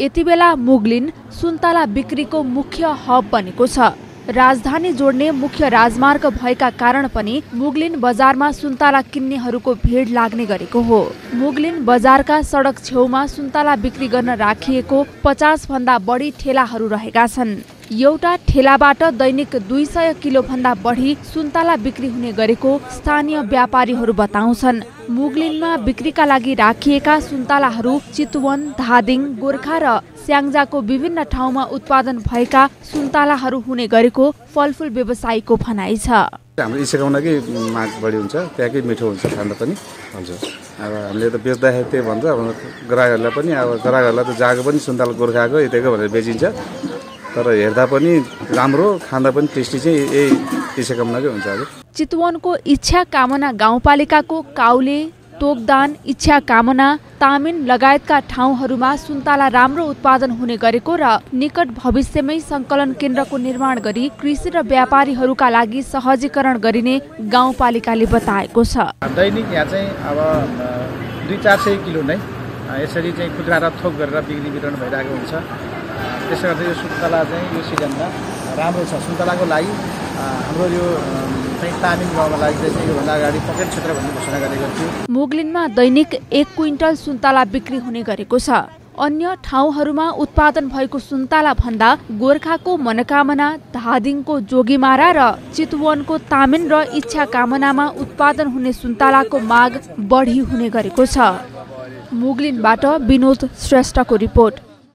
यति बेला मुगलिन सुन्तला बिक्रीको मुख्य हब बनेको छ। राजधानी जोड्ने मुख्य राजमार्ग भएका कारण पनि मुगलिन बजारमा सुन्तला किन्नेहरूको भिड लाग्ने गरेको हो। मुगलिन बजारका सडक छेउमा सुन्तला बिक्री गर्न राखिएको पचास भन्दा बढी ठेलाहरू रहेका छन्। एउटा ठेलाबाट दैनिक दुई सय किलोभन्दा बढी सुन्तला बिक्री हुने गरेको स्थानीय व्यापारीहरू बताउँछन्। मुगलिनमा बिक्रीका लागि राखिएका सुन्तलाहरू चितवन धादिङ गोर्खा र स्याङ्जाको विभिन्न ठाउँमा उत्पादन भएका सुन्तलाहरू हुने गरेको फलफुल व्यवसायीको भनाइ छ। हाम्रो इसेकाउनकै माग बढी हुन्छ त्यहाँकै मिठो हुन्छ पनि। हजुर। अब हामीले त बेच्दाखेरि त्यही भन्छ अब ग्राहकहरूलाई पनि अब ग्राहकहरूलाई त जागो पनि सुन्तला गोर्खाको यतिको भनेर बेचिन्छ। तर हेर्दा पनि राम्रो खाँदा पनि टेस्टी चाहिँ यही इसेकाउनकै हुन्छ हजुर चितवनको इच्छा कामना गाउँपालिकाको काउले तोकदान इच्छा कामना तामिन लगायतका ठाउँहरूमा सुन्तला राम्रो उत्पादन हुने गरेको र निकट भविष्यमै सङ्कलन केन्द्रको निर्माण गरी कृषि र व्यापारीहरूका लागि सहजीकरण गरिने गाउँपालिकाले बताएको छ। दैनिक यहाँ चाहिँ अब दुई चार सय किलो नै यसरी चाहिँ खुद्रा र थोक गरेर बिक्री वितरण भइरहेको हुन्छ। त्यसले गर्दा यो सुन्तला चाहिँ यो सिजनमा राम्रो छ। सुन्तलाको लागि हाम्रो यो मुगलिनमा दैनिक एक क्विन्टल सुन्तला बिक्री हुने गरेको छ। अन्य ठाउँहरूमा उत्पादन भएको सुन्तला भन्दा गोर्खाको मनोकामना धादिङको जोगीमारा र चितवनको तामिन र इच्छा कामनामा उत्पादन हुने सुन्तलाको माग बढी हुने गरेको छ। मुगलिनबाट विनोद श्रेष्ठको रिपोर्ट।